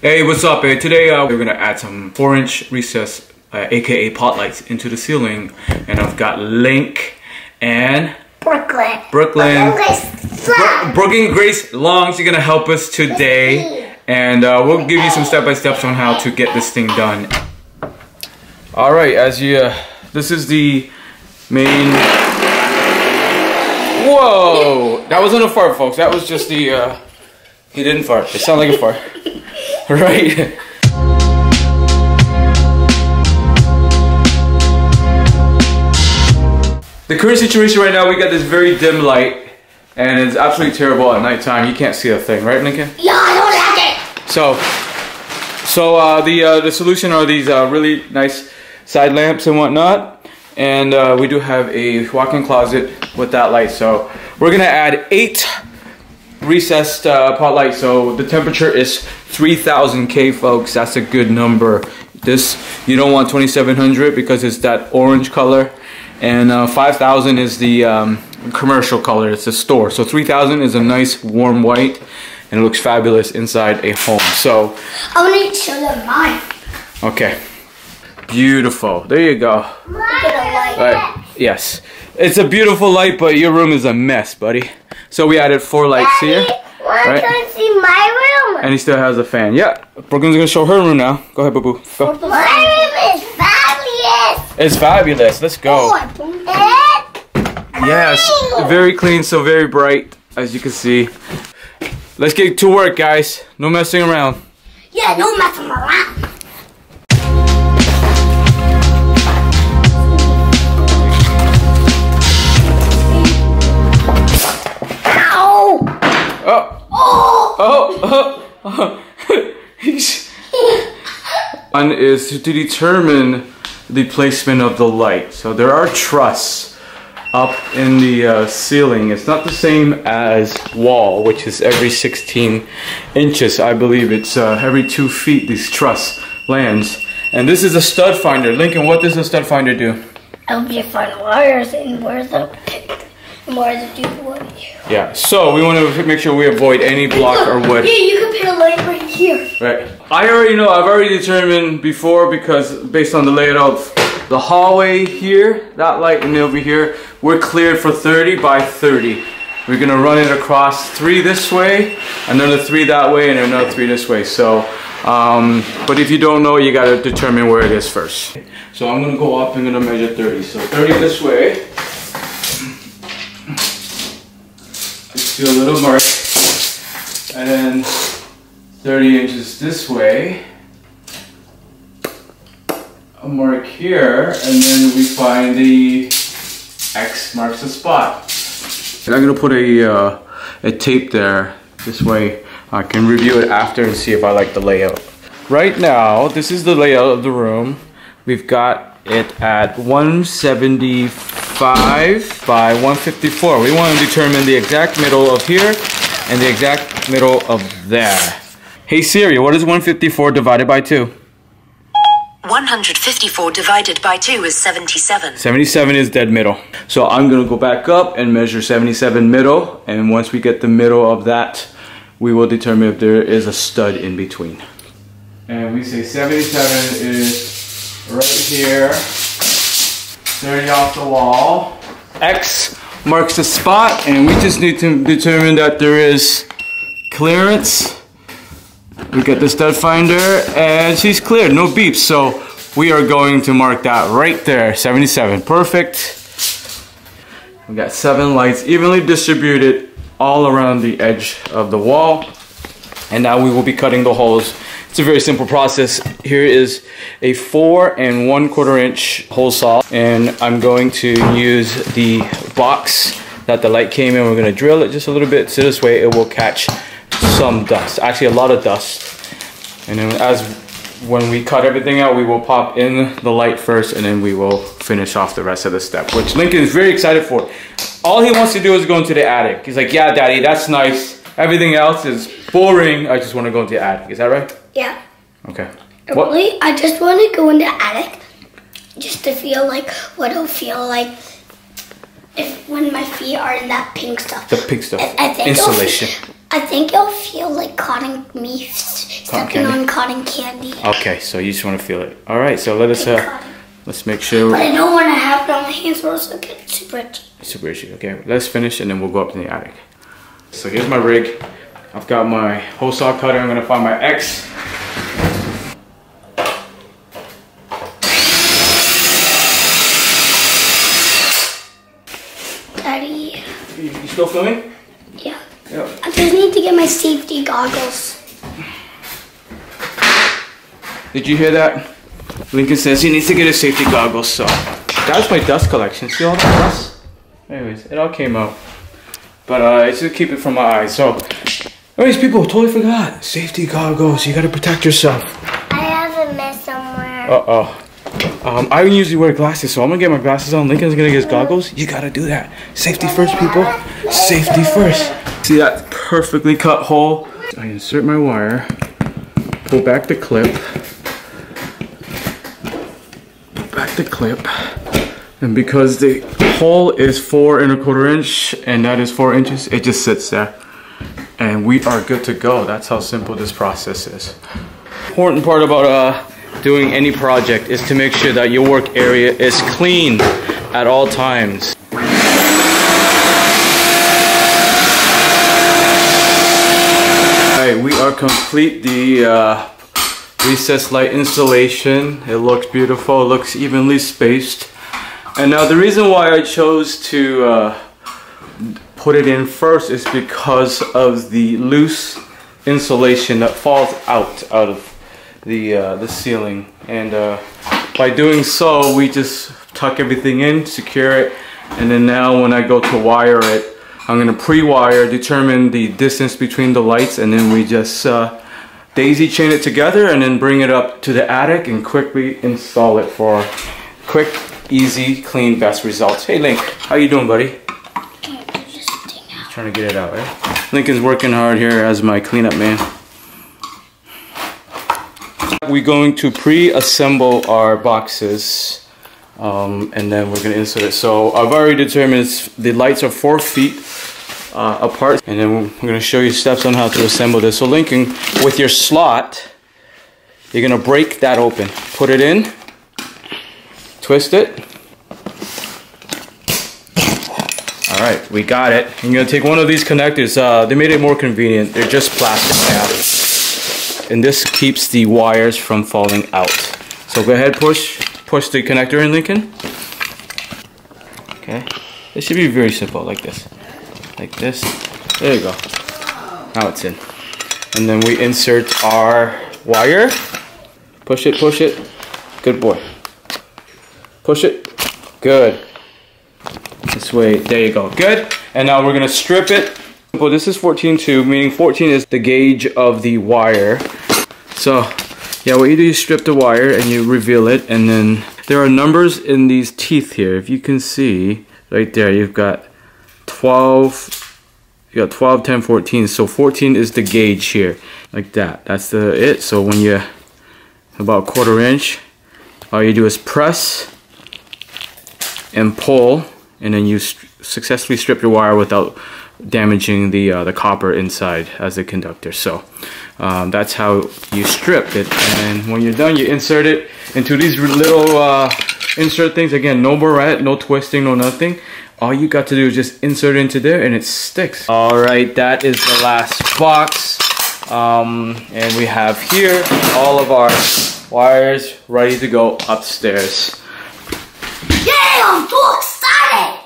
Hey, what's up? Hey, today uh, we're gonna add some 4-inch recess, uh, aka pot lights, into the ceiling, and I've got Link and Brooklyn. Brooklyn. Brooklyn. Brooklyn Grace Longs are gonna help us today, and uh, we'll give you some step-by-steps on how to get this thing done. All right, as you, uh, this is the main. Whoa! That wasn't a fart, folks. That was just the. Uh, he didn't fart. It sounded like a fart. right. The current situation right now, we got this very dim light, and it's absolutely terrible at nighttime. You can't see a thing, right, Lincoln? Yeah, I don't like it. So, so uh, the uh, the solution are these uh, really nice side lamps and whatnot, and uh, we do have a walk-in closet with that light. So we're gonna add eight recessed uh, pot light. So the temperature is 3000 K, folks. That's a good number. This you don't want 2700 because it's that orange color, and uh, 5000 is the um, commercial color. It's a store. So 3000 is a nice warm white and it looks fabulous inside a home. So, I want to show them mine. okay. Beautiful. There you go. Right. Yes. It's a beautiful light, but your room is a mess, buddy. So we added four lights here. Want Right. to see my room? And he still has a fan. Yeah. Brooklyn's gonna show her room now. Go ahead, boo boo. Go. My room is fabulous. It's fabulous. Let's go. Oh. Yes. Very clean, so very bright, as you can see. Let's get to work, guys. No messing around. Yeah, no messing around. One is to determine the placement of the light. So there are trusses up in the uh, ceiling. It's not the same as wall, which is every 16 inches. I believe it's uh, every two feet these truss lands. And this is a stud finder. Lincoln, what does a stud finder do? Help you find wires and where the where the do. Yeah, so we want to make sure we avoid any block or wood. Yeah, you can put a light right here. Right. I already know, I've already determined before because based on the layout of the hallway here, that light and over here, we're cleared for 30 by 30. We're gonna run it across three this way, another three that way, and another three this way. So, um, but if you don't know, you gotta determine where it is first. So I'm gonna go up and I'm gonna measure 30. So 30 this way. Do a little mark. And then 30 inches this way. A mark here, and then we find the X marks the spot. And I'm gonna put a, uh, a tape there. This way I can review it after and see if I like the layout. Right now, this is the layout of the room. We've got it at 175 by 154. We want to determine the exact middle of here and the exact middle of there. Hey Siri, what is 154 divided by 2? 154 divided by 2 is 77. 77 is dead middle. So I'm gonna go back up and measure 77 middle, and once we get the middle of that, we will determine if there is a stud in between. And we say 77 is right here, 30 off the wall. X marks the spot, and we just need to determine that there is clearance. We get the stud finder, and she's cleared, no beeps. So we are going to mark that right there, 77, perfect. We got seven lights evenly distributed all around the edge of the wall. And now we will be cutting the holes. It's a very simple process. Here is a four and one quarter inch hole saw. And I'm going to use the box that the light came in. We're gonna drill it just a little bit so this way it will catch some dust, actually a lot of dust. And then as when we cut everything out, we will pop in the light first and then we will finish off the rest of the step, which Lincoln is very excited for. All he wants to do is go into the attic. He's like, yeah, daddy, that's nice. Everything else is boring. I just want to go into the attic. Is that right? Yeah. Okay. What? Really, I just want to go in the attic just to feel like what it'll feel like if when my feet are in that pink stuff. The pink stuff. I, I think it'll Insulation. feel- I think you'll feel like cotton me stepping candy? on cotton candy. Okay, so you just want to feel it. All right, so let us uh, let's make sure. But I don't want to have it on my hands or else it'll get super itchy. Super issue. Okay, let's finish and then we'll go up to the attic. So here's my rig. I've got my hole saw cutter. I'm gonna find my X. Daddy, You, you still filming? yeah. Yeah. I just need to get my safety goggles. Did you hear that? Lincoln says he needs to get his safety goggles. So that's my dust collection. See all that dust? Anyways, it all came out. But uh, it's to keep it from my eyes. So, anyways, people totally forgot safety goggles. You gotta protect yourself. I have a mess somewhere. Uh oh. Um, I usually wear glasses, so I'm gonna get my glasses on. Lincoln's gonna get his goggles. You gotta do that. Safety first, people. Safety first. See that perfectly cut hole? I insert my wire, pull back the clip, pull back the clip, and because the hole is four and a quarter inch and that is four inches, it just sits there. We are good to go. That's how simple this process is important part about uh, doing any project is to make sure that your work area is clean at all times. Alright, we are complete the uh, recess light installation. It looks beautiful, it looks evenly spaced. And now the reason why I chose to uh, put it in first is because of the loose insulation that falls out out of the uh, the ceiling and uh, by doing so we just tuck everything in secure it and then now when I go to wire it I'm gonna pre-wire determine the distance between the lights and then we just uh, daisy chain it together and then bring it up to the attic and quickly install it for quick easy clean best results hey Link how you doing buddy. Trying to get it out, right? Lincoln's working hard here as my cleanup man. We're going to pre-assemble our boxes um, and then we're going to insert it. So I've already determined the lights are four feet uh, apart and then we're going to show you steps on how to assemble this. So Lincoln, with your slot, you're going to break that open. Put it in, twist it, All right, we got it. I'm gonna take one of these connectors. Uh, they made it more convenient. They're just plastic now. And this keeps the wires from falling out. So go ahead, push, push the connector in, Lincoln. Okay. It should be very simple, like this. Like this. There you go. Now it's in. And then we insert our wire. Push it, push it. Good boy. Push it. Good. This way, there you go. Good. And now we're gonna strip it. Well, this is 14.2, meaning 14 is the gauge of the wire. So, yeah, what you do is strip the wire and you reveal it, and then there are numbers in these teeth here. If you can see, right there, you've got 12, you got 12, 10, 14. So 14 is the gauge here, like that. That's the it. So when you about a quarter inch, all you do is press and pull and then you st- successfully strip your wire without damaging the uh, the copper inside as a conductor. So um, that's how you strip it and when you're done you insert it into these little uh, insert things. Again no Marrette no twisting no nothing. All you got to do is just insert it into there and it sticks. All right that is the last box um, and we have here all of our wires ready to go upstairs. Yay! I'm so excited!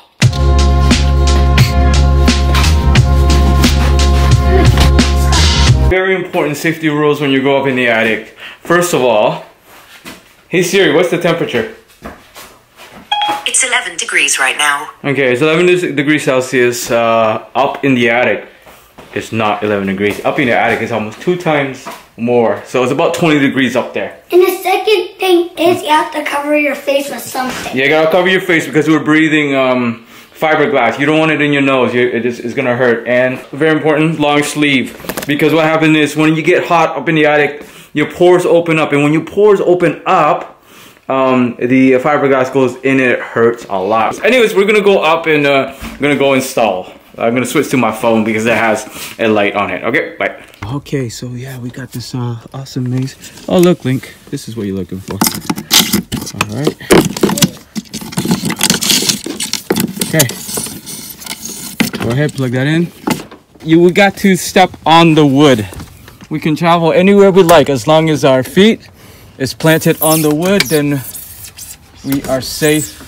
Very important safety rules when you go up in the attic. First of all, hey Siri, what's the temperature? It's 11 degrees right now. Okay, it's 11 degrees Celsius uh, up in the attic. It's not 11 degrees. Up in the attic is almost two times more. So it's about 20 degrees up there. And the second thing is you have to cover your face with something. Yeah, You gotta cover your face because we're breathing um, fiberglass. You don't want it in your nose. You, it is, it's gonna hurt. And very important, long sleeve. Because what happens is when you get hot up in the attic, your pores open up. And when your pores open up, um, the fiberglass goes in and it hurts a lot. Anyways, we're gonna go up and uh, we're gonna go install. I'm gonna switch to my phone because it has a light on it. Okay, bye. Okay, so yeah, we got this uh, awesome maze. Oh, look, Link, this is what you're looking for. All right. Okay. Go ahead, plug that in. You we got to step on the wood. We can travel anywhere we like as long as our feet is planted on the wood. Then we are safe.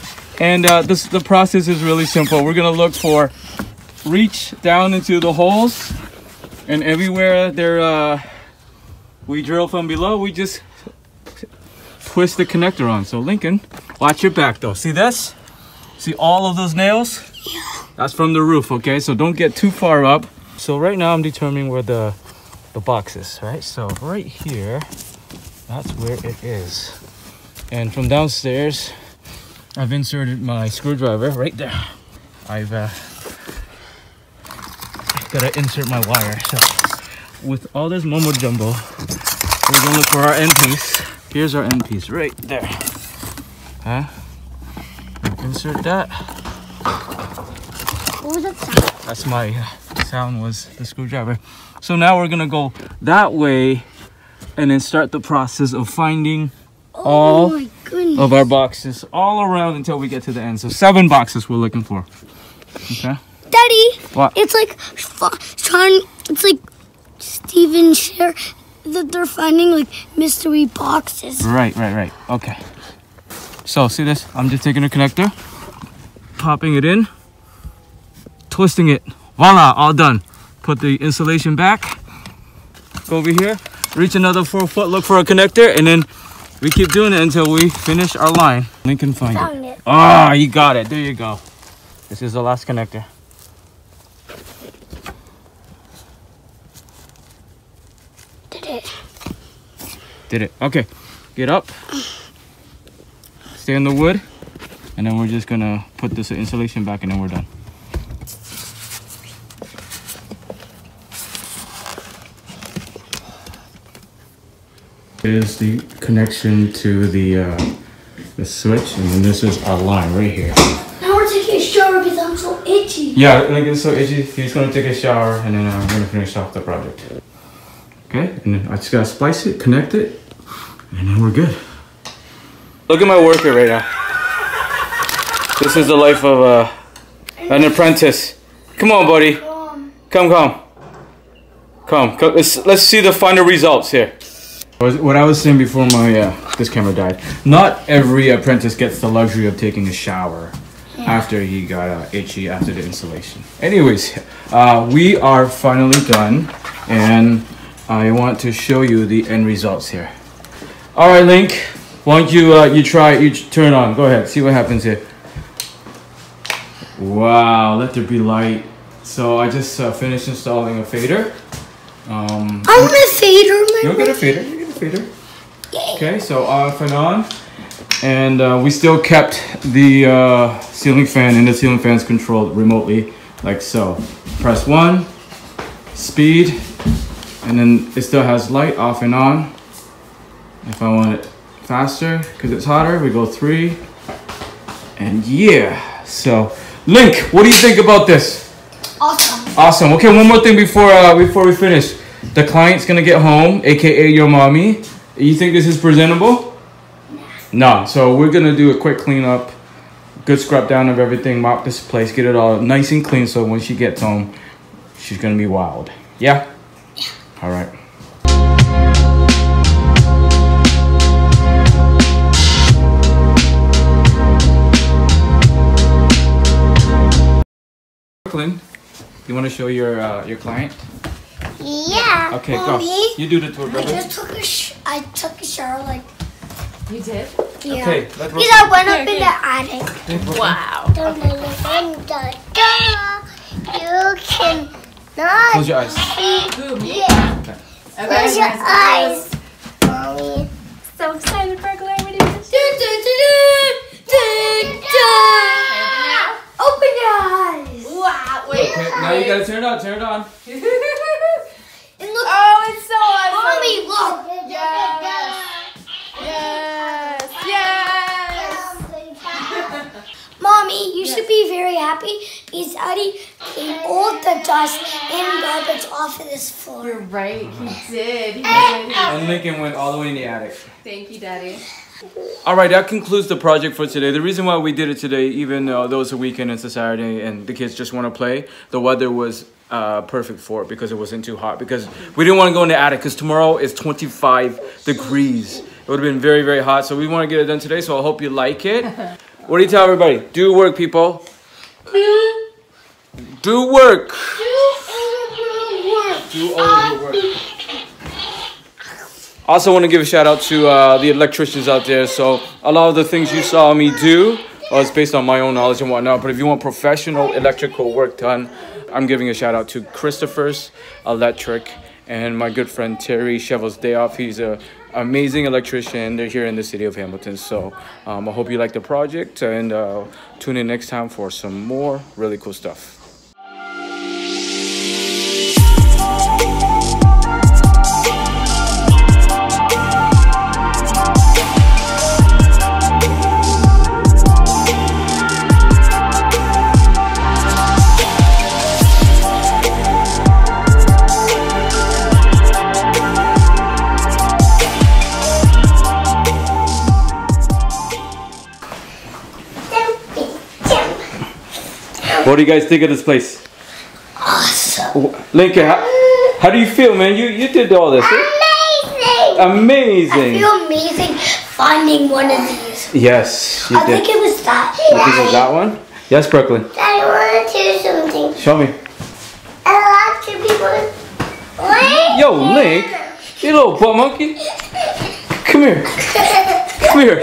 And uh, this the process is really simple. We're gonna look for reach down into the holes, and everywhere there uh, we drill from below, we just twist the connector on. So Lincoln, watch your back though. See this? See all of those nails? That's from the roof, okay? So don't get too far up. So right now I'm determining where the the box is, right? So right here, that's where it is. And from downstairs, I've inserted my screwdriver right there. I've uh, gotta insert my wire. So with all this mumbo jumbo, we're gonna look for our end piece. Here's our end piece right there. Huh? Insert that. What was that sound? That's my uh, sound was the screwdriver. So now we're gonna go that way and then start the process of finding all Oh goodness. of our boxes all around until we get to the end. So seven boxes we're looking for. Okay. Daddy, What? it's like trying. It's like Stephen Sharer that they're finding like mystery boxes. Right, right, right. Okay. So see this? I'm just taking a connector, popping it in, twisting it. Voila, all done. Put the insulation back. Go over here, reach another four foot, look for a connector, and then we keep doing it until we finish our line. Lincoln find. Found it. Ah, you got it. There you go. This is the last connector. Did it? Did it. Okay. Get up. Stay in the wood. And then we're just gonna put this insulation back and then we're done. Is the connection to the uh, the switch, and then this is our line right here. Now we're taking a shower because I'm so itchy. Yeah, like it's so itchy. He's gonna take a shower, and then I'm gonna finish off the project. Okay, and then I just gotta splice it, connect it, and then we're good. Look at my worker right now. This is the life of uh, an apprentice. Come on, buddy. Come, come. Come, come. Let's, let's see the final results here. What I was saying before my uh, this camera died. Not every apprentice gets the luxury of taking a shower after he got uh, itchy after the installation. Anyways, uh, we are finally done, and I want to show you the end results here. All right, Link. Why don't you uh, you try you turn on? Go ahead. See what happens here. Wow, let there be light. So I just uh, finished installing a fader. Um, I want a fader, You'll get a fader. You get a fader. Yay. Okay, so off and on, and uh, we still kept the uh, ceiling fan, and the ceiling fan's controlled remotely, like so. Press one, speed, and then it still has light off and on. If I want it faster, because it's hotter, we go three, and yeah. So, Link, what do you think about this? Awesome. Awesome. Okay, one more thing before uh, before we finish. The client's gonna get home, aka your mommy. You think this is presentable? No. So we're gonna do a quick cleanup, good scrub down of everything, mop this place, get it all nice and clean. So when she gets home, she's gonna be wild. Yeah. Yeah. All right. Brooklyn, you want to show your uh, your client? Yeah. Okay, Mommy, go. You do the tour, I just took a sh- I took a shower like You did? yeah. Okay, let Because I went up in the attic. Wow. Dun, dun, dun, dun, dun. You can not Close your eyes. see. Who, me? Yeah. Okay. Close your eyes, mommy. So excited for calamity. Dash. Dun, dun, dun, dun, dun. Open your eyes. Wow. Wait. Okay, now you gotta turn it on. Turn it on. And look, oh, it's so awesome. mommy, look. Yes. Yes. Yes. Mommy, you should be very happy He's already cleaned all the dust and garbage off of this floor. You're right, he did. He eh, did. And Lincoln went all the way in the attic. Thank you, Daddy. All right, that concludes the project for today. The reason why we did it today, even though it's a weekend, it's a Saturday, and the kids just want to play, the weather was uh, perfect for it because it wasn't too hot. Because we didn't want to go in the attic because tomorrow is 25 degrees. It would have been very, very hot. So we want to get it done today. So I hope you like it. What do you tell everybody? Do work, people. Do work. Do all your work. Also, want to give a shout out to uh, the electricians out there. So, a lot of the things you saw me do was based on my own knowledge and whatnot. But if you want professional electrical work done, I'm giving a shout out to Christopher's Electric and my good friend Terry Chevelsdaoff. He's a amazing electrician. They're here in the city of Hamilton. So, um, I hope you like the project and uh, tune in next time for some more really cool stuff. What do you guys think of this place? Awesome. Lincoln, how, how do you feel, man? You you did all this. Amazing. I Amazing. feel amazing finding one of these. Yes, I did. think it was that. You think it was that one? Yes, Brooklyn. Daddy, I want to do something. Show me. I to people. Wait. Yo, Link, you little butt monkey. Come here. Come here.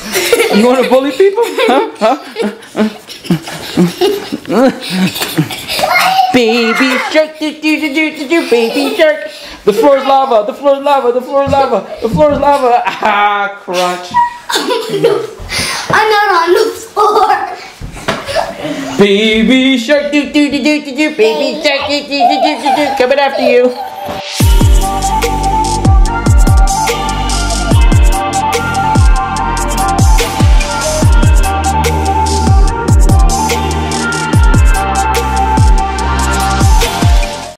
you want to bully people? Huh? Huh? baby shark, do do do do do do, baby shark. The floor is lava. The floor is lava. The floor is lava. The floor is lava. Ah, crunch. I'm not on the floor. Baby shark, do do do do do do, baby shark, do do do do do do, coming after you.